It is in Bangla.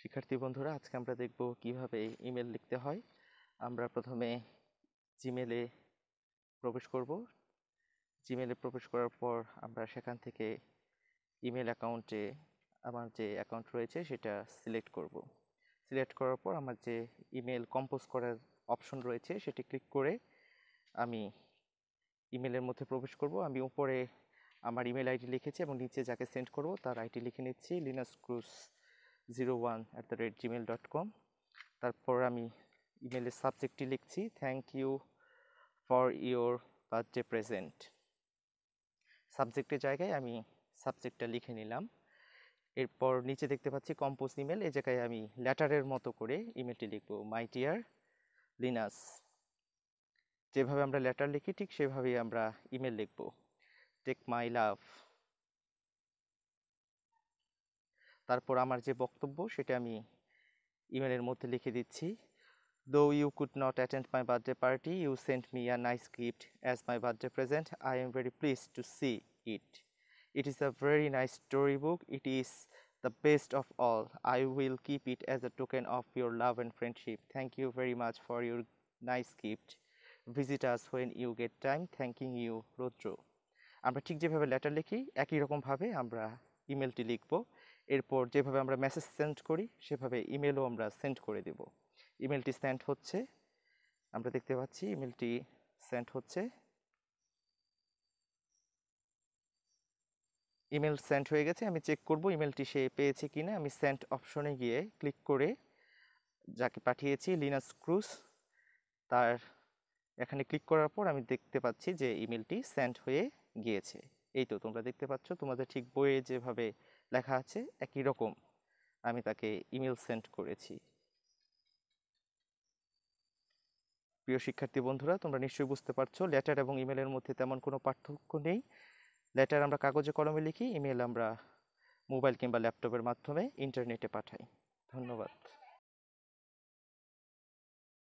শিক্ষার্থী বন্ধুরা, আজকে আমরা দেখব কীভাবে ইমেল লিখতে হয়। আমরা প্রথমে জিমেলে প্রবেশ করব। জিমেলে প্রবেশ করার পর আমরা সেখান থেকে ইমেল অ্যাকাউন্টে আমার যে অ্যাকাউন্ট রয়েছে, সেটা সিলেক্ট করব। সিলেক্ট করার পর আমার যে ইমেল কম্পোজ করার অপশন রয়েছে, সেটি ক্লিক করে আমি ইমেলের মধ্যে প্রবেশ করব। আমি উপরে আমার ইমেল আইডি লিখেছি এবং নিচে যাকে সেন্ড করব, তার আইডি লিখে নিচ্ছি Linus Cruz zero one at the rate Gmail dot com তারপর আমি ইমেলের সাবজেক্টটি লিখছি। Thank you for your birthday present সাবজেক্টের জায়গায় আমি সাবজেক্টটা লিখে নিলাম। এরপর নিচে দেখতে পাচ্ছি কম্পোজ ইমেল এই জায়গায় আমি লেটারের মতো করে ইমেলটি লিখব। মাই ডিয়ার লিনাস যেভাবে আমরা লেটার লিখি, ঠিক সেভাবেই আমরা ইমেল লিখব। টেক মাই লাভ তারপর আমার যে বক্তব্য সেটা আমি ইমেলের মধ্যে লিখে দিচ্ছি though you could not attend my birthday party you sent me a nice gift as my birthday present I am very please to see it it is a very nice story book it is the best of all. I will keep it as a token of your love and friendship. Thank you very much for your nice gift. Visit us when you get time. Thanking you, Rodro. আমরা ঠিক যেভাবে লেটার লিখি একই রকমভাবে আমরা ইমেলটি লিখব এরপর যেভাবে আমরা মেসেজ সেন্ড করি, সেভাবে ইমেলও আমরা সেন্ড করে দেব। ইমেলটি সেন্ড হচ্ছে, আমরা দেখতে পাচ্ছি ইমেলটি সেন্ড হচ্ছে। ইমেল সেন্ড হয়ে গেছে, আমি চেক করব ইমেলটি সে পেয়েছে কিনা। আমি সেন্ড অপশনে গিয়ে ক্লিক করে যাকে পাঠিয়েছি লিনাস ক্রুজ তার এখানে ক্লিক করার পর আমি দেখতে পাচ্ছি যে ইমেলটি সেন্ড হয়ে গিয়েছে। এই তো তোমরা দেখতে পাচ্ছ, তোমাদের ঠিক বইয়ে যেভাবে লেখা আছে, একই রকম আমি তাকে ইমেল সেন্ড করেছি। প্রিয় শিক্ষার্থী বন্ধুরা, তোমরা নিশ্চয়ই বুঝতে পারছ লেটার এবং ইমেলের মধ্যে তেমন কোনো পার্থক্য নেই। লেটার আমরা কাগজে, কলমে লিখি ইমেল আমরা মোবাইল কিংবা ল্যাপটপের মাধ্যমে ইন্টারনেটে পাঠাই। ধন্যবাদ।